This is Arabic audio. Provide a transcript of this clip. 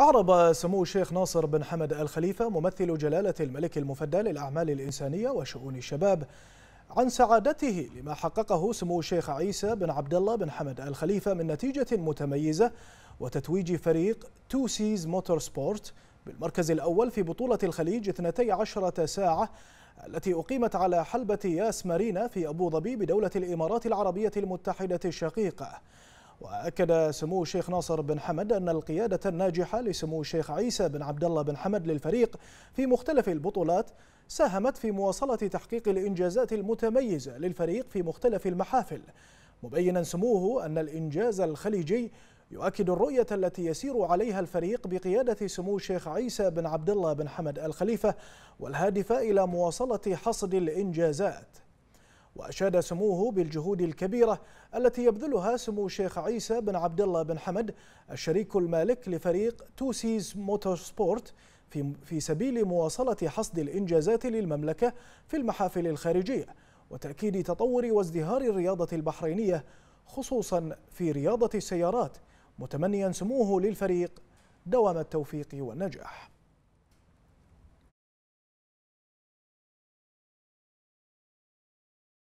أعرب سمو الشيخ ناصر بن حمد الخليفة ممثل جلالة الملك المفدى للأعمال الإنسانية وشؤون الشباب عن سعادته لما حققه سمو الشيخ عيسى بن عبد الله بن حمد الخليفة من نتيجة متميزة وتتويج فريق 2 Seas Motorsport بالمركز الأول في بطولة الخليج 12 ساعة التي أقيمت على حلبة ياس مارينا في أبو ظبي بدولة الإمارات العربية المتحدة الشقيقة. وأكد سمو الشيخ ناصر بن حمد أن القيادة الناجحة لسمو الشيخ عيسى بن عبد الله بن حمد للفريق في مختلف البطولات ساهمت في مواصلة تحقيق الإنجازات المتميزة للفريق في مختلف المحافل. مبينا سموه أن الإنجاز الخليجي يؤكد الرؤية التي يسير عليها الفريق بقيادة سمو الشيخ عيسى بن عبد الله بن حمد الخليفة والهادفة إلى مواصلة حصد الإنجازات. وأشاد سموه بالجهود الكبيرة التي يبذلها سمو الشيخ عيسى بن عبد الله بن حمد الشريك المالك لفريق 2 Seas Motorsport في سبيل مواصلة حصد الإنجازات للمملكة في المحافل الخارجية وتأكيد تطور وازدهار الرياضة البحرينية خصوصا في رياضة السيارات متمنيا سموه للفريق دوام التوفيق والنجاح.